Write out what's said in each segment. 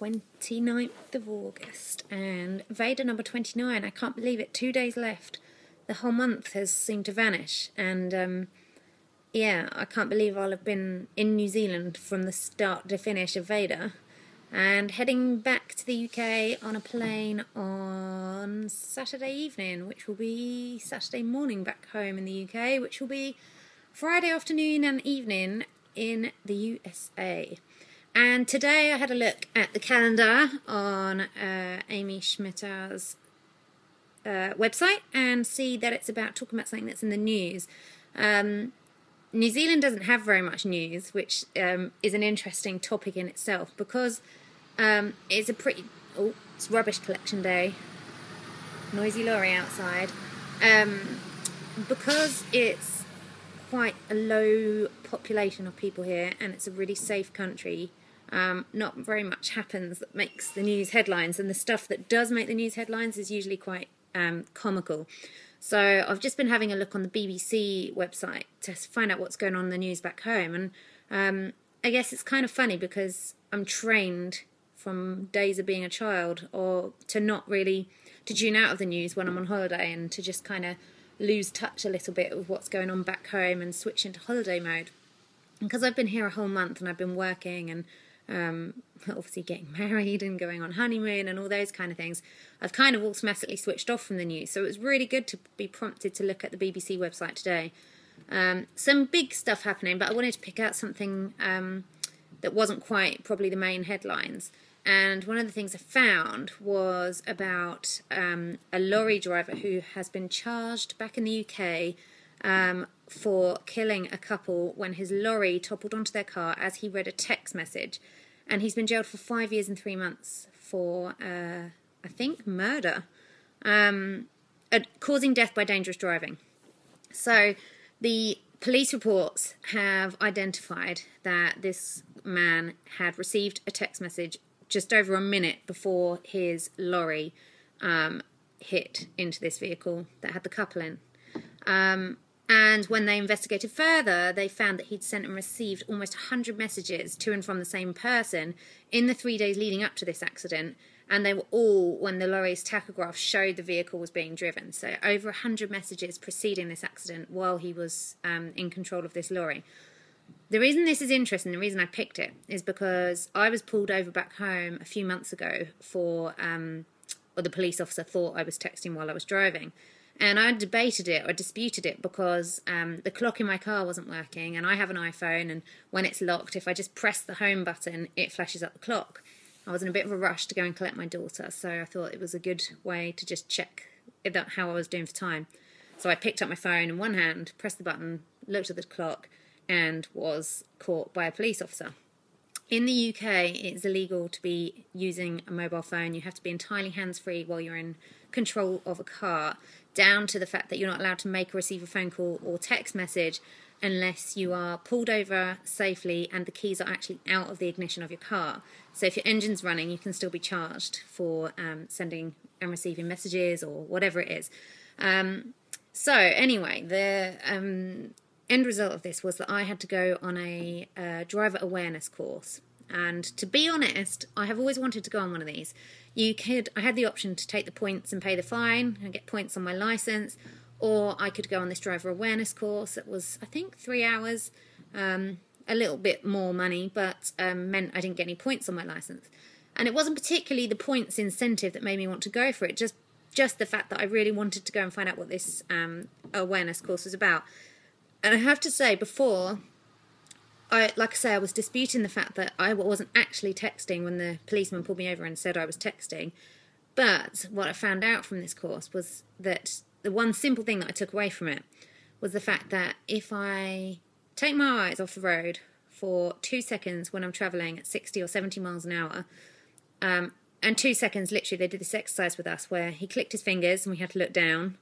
29th of August and VEDA number 29. I can't believe it. Two days left. The whole month has seemed to vanish. And um, yeah, I can't believe I'll have been in New Zealand from the start to finish of VEDA. And heading back to the UK on a plane on Saturday evening, which will be Saturday morning back home in the UK, which will be Friday afternoon and evening in the USA. And today I had a look at the calendar on uh, Amy Schmittauer's uh, website and see that it's about talking about something that's in the news. Um, New Zealand doesn't have very much news, which um, is an interesting topic in itself because um, it's a pretty. Oh, it's rubbish collection day. Noisy lorry outside. Um, because it's quite a low population of people here and it's a really safe country, um, not very much happens that makes the news headlines, and the stuff that does make the news headlines is usually quite um, comical. So I've just been having a look on the BBC website to find out what's going on in the news back home, and um, I guess it's kind of funny because I'm trained from days of being a child, or to not really to tune out of the news when I'm on holiday, and to just kind of lose touch a little bit with what's going on back home and switch into holiday mode. Because I've been here a whole month and I've been working and um, obviously getting married and going on honeymoon and all those kind of things, I've kind of automatically switched off from the news. So it was really good to be prompted to look at the BBC website today. Um, some big stuff happening, but I wanted to pick out something um, that wasn't quite probably the main headlines. And one of the things I found was about um, a lorry driver who has been charged back in the UK um, for killing a couple when his lorry toppled onto their car as he read a text message and he's been jailed for five years and three months for, uh, I think, murder, um, uh, causing death by dangerous driving. So the police reports have identified that this man had received a text message just over a minute before his lorry um, hit into this vehicle that had the couple in. Um, and when they investigated further, they found that he'd sent and received almost 100 messages to and from the same person in the three days leading up to this accident. And they were all when the lorry's tachograph showed the vehicle was being driven. So, over 100 messages preceding this accident while he was um, in control of this lorry. The reason this is interesting, the reason I picked it, is because I was pulled over back home a few months ago for, um, or the police officer thought I was texting while I was driving. And I debated it or disputed it because um, the clock in my car wasn't working, and I have an iPhone, and when it's locked, if I just press the home button, it flashes up the clock. I was in a bit of a rush to go and collect my daughter, so I thought it was a good way to just check how I was doing for time. So I picked up my phone in one hand, pressed the button, looked at the clock, and was caught by a police officer. In the UK, it's illegal to be using a mobile phone. You have to be entirely hands free while you're in control of a car down to the fact that you're not allowed to make or receive a phone call or text message unless you are pulled over safely and the keys are actually out of the ignition of your car. So if your engine's running, you can still be charged for um, sending and receiving messages or whatever it is. Um, so anyway, the um, end result of this was that I had to go on a uh, driver awareness course. And to be honest, I have always wanted to go on one of these you could I had the option to take the points and pay the fine and get points on my license, or I could go on this driver awareness course. It was I think three hours, um, a little bit more money, but um, meant I didn't get any points on my license. And it wasn't particularly the points incentive that made me want to go for it. Just just the fact that I really wanted to go and find out what this um, awareness course was about. And I have to say, before I like I say, I was disputing the fact that I wasn't actually texting when the policeman pulled me over and said I was texting. But what I found out from this course was that the one simple thing that I took away from it was the fact that if I take my eyes off the road for two seconds when I'm travelling at 60 or 70 miles an hour, um, and two seconds literally, they did this exercise with us where he clicked his fingers and we had to look down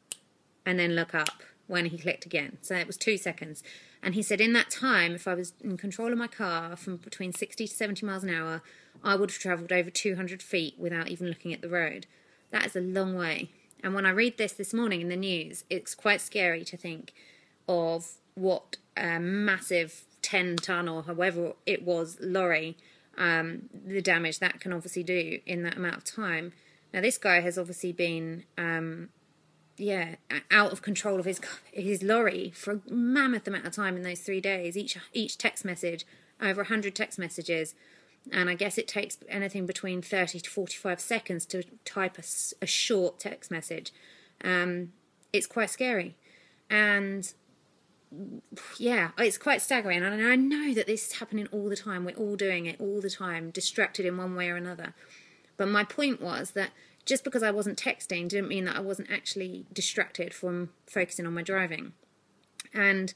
and then look up when he clicked again. So it was two seconds. And he said, in that time, if I was in control of my car from between 60 to 70 miles an hour, I would have travelled over 200 feet without even looking at the road. That is a long way. And when I read this this morning in the news, it's quite scary to think of what a massive 10 ton or however it was lorry um, the damage that can obviously do in that amount of time. Now, this guy has obviously been, um, yeah, out of control of his his lorry for a mammoth amount of time in those three days. Each each text message, over hundred text messages, and I guess it takes anything between thirty to forty five seconds to type a, a short text message. Um, it's quite scary, and yeah, it's quite staggering. And I know that this is happening all the time. We're all doing it all the time, distracted in one way or another. But my point was that just because I wasn't texting didn't mean that I wasn't actually distracted from focusing on my driving. And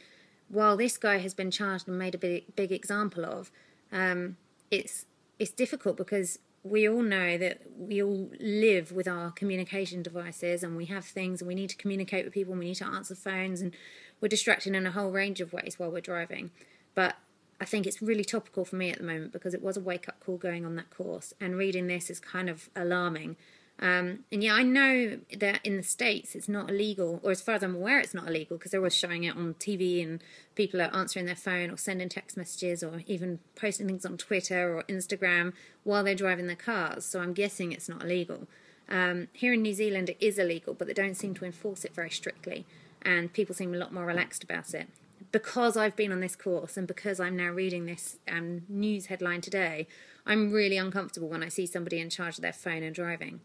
while this guy has been charged and made a big, big example of, um, it's it's difficult because we all know that we all live with our communication devices and we have things and we need to communicate with people and we need to answer phones and we're distracted in a whole range of ways while we're driving. But I think it's really topical for me at the moment because it was a wake up call going on that course, and reading this is kind of alarming. Um, and yeah, I know that in the States it's not illegal, or as far as I'm aware, it's not illegal because they're always showing it on TV and people are answering their phone or sending text messages or even posting things on Twitter or Instagram while they're driving their cars. So I'm guessing it's not illegal. Um, here in New Zealand, it is illegal, but they don't seem to enforce it very strictly and people seem a lot more relaxed about it. Because I've been on this course and because I'm now reading this um, news headline today, I'm really uncomfortable when I see somebody in charge of their phone and driving.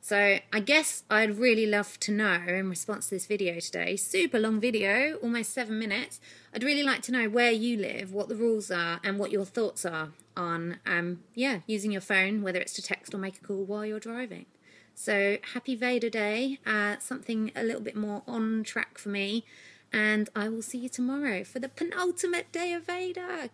So I guess I'd really love to know in response to this video today, super long video, almost seven minutes. I'd really like to know where you live, what the rules are, and what your thoughts are on, um, yeah, using your phone, whether it's to text or make a call while you're driving. So happy VEDA Day, uh, something a little bit more on track for me. And I will see you tomorrow for the penultimate day of VEDA.